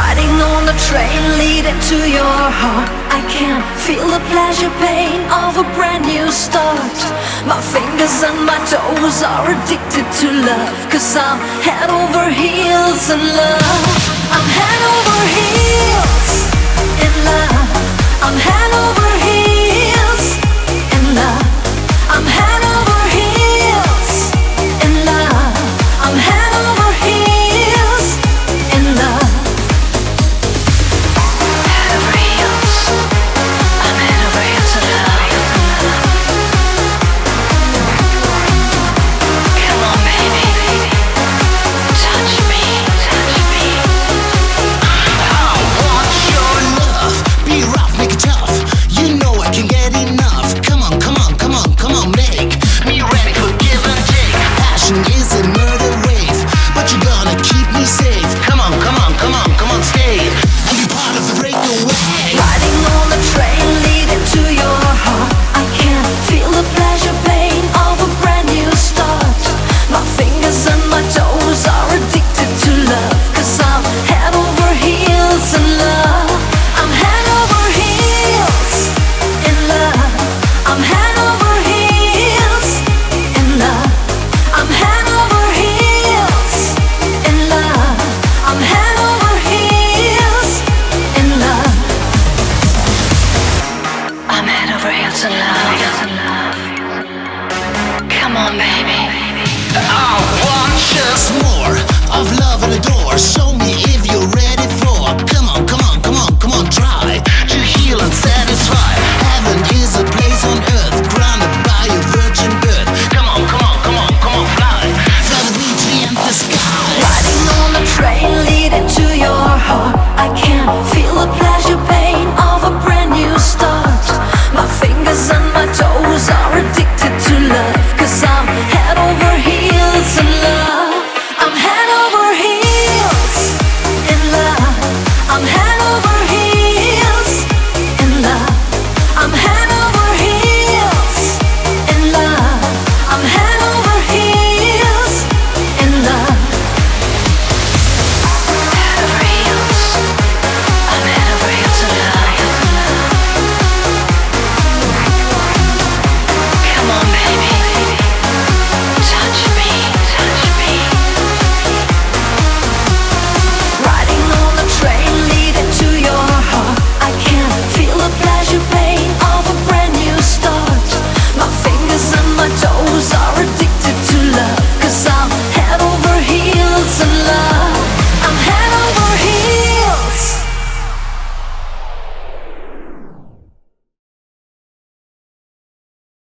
Riding on a train leading to your heart. I can feel the pleasure pain of a brand new start. My fingers and my toes are addicted to love Cause I'm head over heels in love. I'm head over heels.